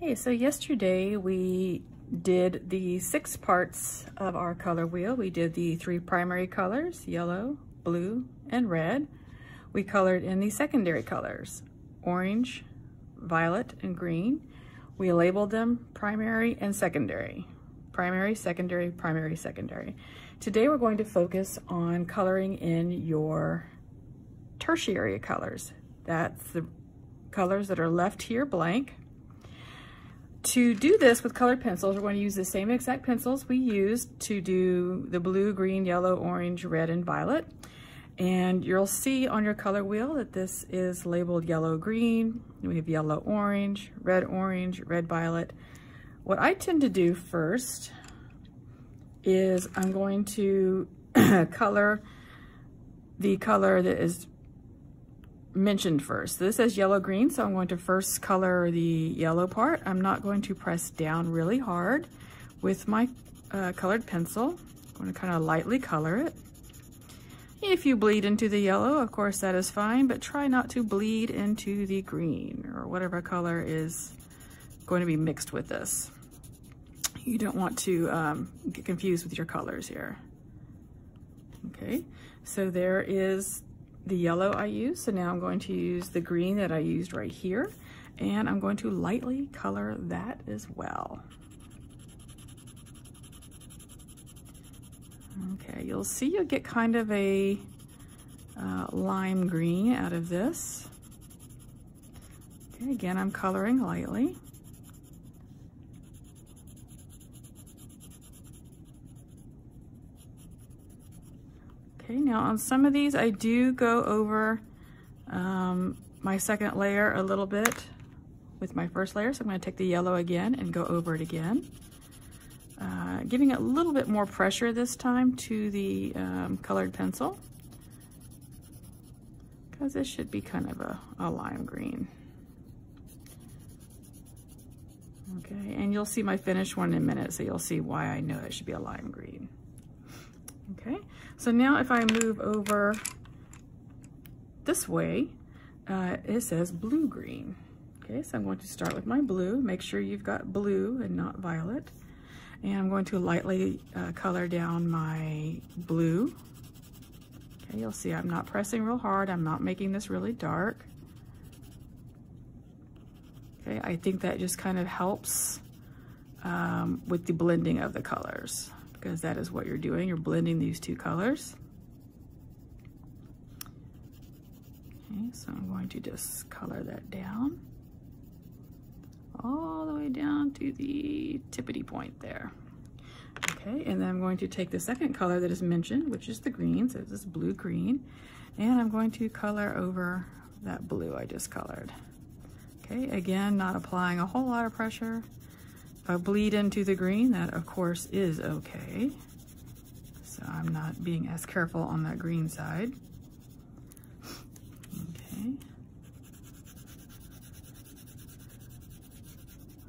Hey, so yesterday we did the six parts of our color wheel. We did the three primary colors, yellow, blue, and red. We colored in the secondary colors, orange, violet, and green. We labeled them primary and secondary. Primary, secondary, primary, secondary. Today we're going to focus on coloring in your tertiary colors. That's the colors that are left here blank to do this with colored pencils, we're going to use the same exact pencils we used to do the blue, green, yellow, orange, red, and violet. And you'll see on your color wheel that this is labeled yellow, green. We have yellow, orange, red, orange, red, violet. What I tend to do first is I'm going to color the color that is mentioned first. This is yellow green, so I'm going to first color the yellow part. I'm not going to press down really hard with my uh, colored pencil. I'm going to kind of lightly color it. If you bleed into the yellow, of course that is fine, but try not to bleed into the green or whatever color is going to be mixed with this. You don't want to um, get confused with your colors here. Okay, so there is the yellow I used. So now I'm going to use the green that I used right here. And I'm going to lightly color that as well. Okay, you'll see you'll get kind of a uh, lime green out of this. Okay, again, I'm coloring lightly. Okay, now on some of these, I do go over um, my second layer a little bit with my first layer. So I'm gonna take the yellow again and go over it again. Uh, giving it a little bit more pressure this time to the um, colored pencil because this should be kind of a, a lime green. Okay, and you'll see my finished one in a minute, so you'll see why I know it should be a lime green. Okay, so now if I move over this way, uh, it says blue-green. Okay, so I'm going to start with my blue. Make sure you've got blue and not violet. And I'm going to lightly uh, color down my blue. Okay, you'll see I'm not pressing real hard. I'm not making this really dark. Okay, I think that just kind of helps um, with the blending of the colors because that is what you're doing. You're blending these two colors. Okay, so I'm going to just color that down all the way down to the tippity point there. Okay, and then I'm going to take the second color that is mentioned, which is the green, so this is blue-green, and I'm going to color over that blue I just colored. Okay, again, not applying a whole lot of pressure, I bleed into the green, that of course is okay. So I'm not being as careful on that green side. Okay.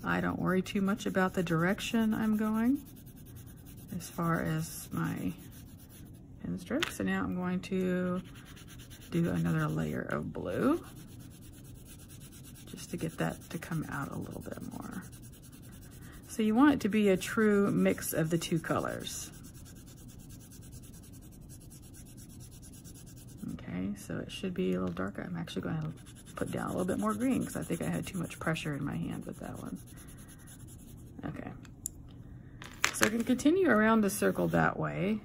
I don't worry too much about the direction I'm going as far as my pen stroke. So now I'm going to do another layer of blue just to get that to come out a little bit more. So you want it to be a true mix of the two colors. Okay, so it should be a little darker. I'm actually going to put down a little bit more green because I think I had too much pressure in my hand with that one. Okay. So I can continue around the circle that way.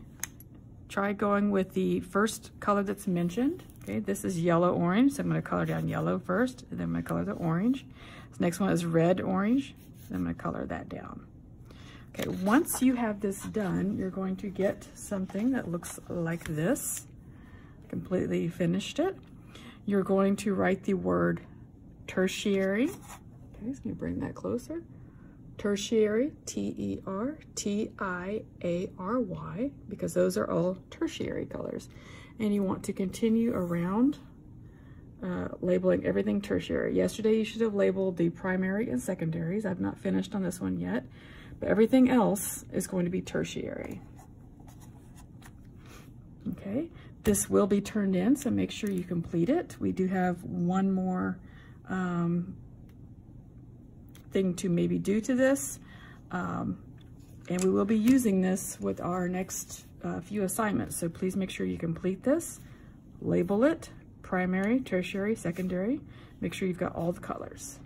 Try going with the first color that's mentioned. Okay, this is yellow-orange, so I'm going to color down yellow first, and then I'm going to color the orange. This next one is red-orange. I'm gonna color that down. Okay, once you have this done, you're going to get something that looks like this. Completely finished it. You're going to write the word tertiary. Okay, so let me bring that closer. Tertiary, T-E-R-T-I-A-R-Y, because those are all tertiary colors. And you want to continue around uh, labeling everything tertiary. Yesterday you should have labeled the primary and secondaries. I've not finished on this one yet, but everything else is going to be tertiary. Okay, this will be turned in, so make sure you complete it. We do have one more um, thing to maybe do to this, um, and we will be using this with our next uh, few assignments, so please make sure you complete this, label it, primary, tertiary, secondary. Make sure you've got all the colors.